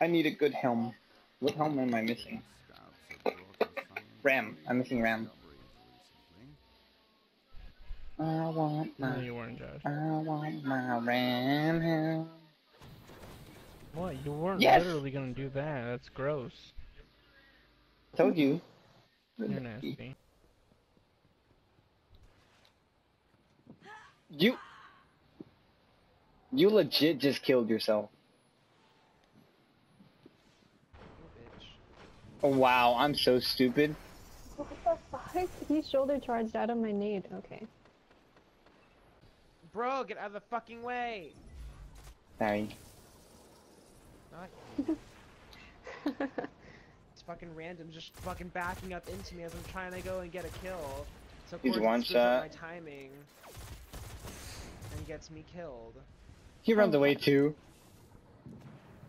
I need a good helm. What helm am I missing? Ram. I'm missing Ram. I want my. No, you weren't, Josh. I want my Ram helm. What? You weren't Yes! literally gonna do that. That's gross. Told you. You're nasty. You. You legit just killed yourself. bitch. Oh, wow, I'm so stupid. What the fuck? He shoulder charged out of my nade. Okay. Bro, get out of the fucking way! Sorry. Not It's fucking random, just fucking backing up into me as I'm trying to go and get a kill. So of He's course it one shot. my timing and gets me killed. He runs oh away too.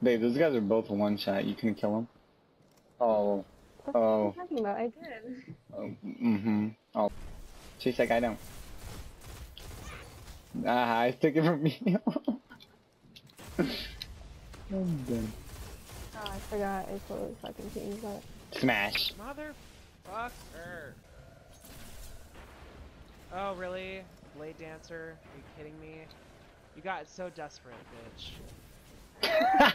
Babe, those guys are both one shot. You can kill them. Oh. What Oh. are you talking about? I did. oh mm-hmm. Oh. She's like, I don't. Ah, I took it from me. I'm done. Oh, I forgot. I totally fucking changed that. Smash. Motherfucker! Oh, really? Blade Dancer? Are you kidding me? You got so desperate, bitch.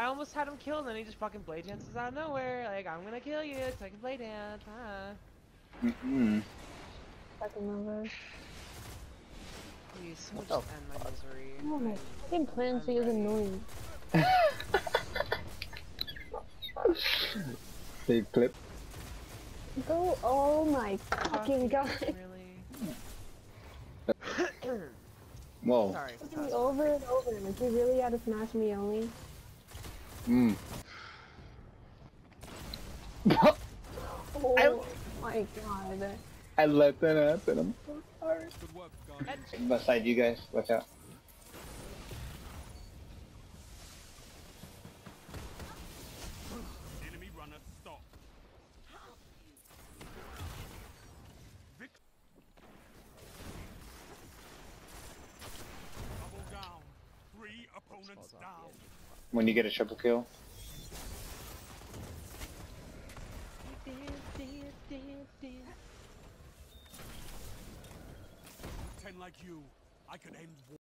I almost had him killed, and then he just fucking blade dances out of nowhere. Like, I'm gonna kill you so I can blade dance. Ah. Mm-mm. Fucking love it. Please, so What just the end my misery. Oh my I'm- fucking Clancy is ready. annoying. Save clip. Go. Oh my fucking god. Really? Whoa. Sorry. Over and over. Like, you really had to smash me only. Mm. Oh my god. I let that happen. I'm so sorry. Good work. Beside you guys, watch out. When you get a triple kill. Ten like you, I can end war.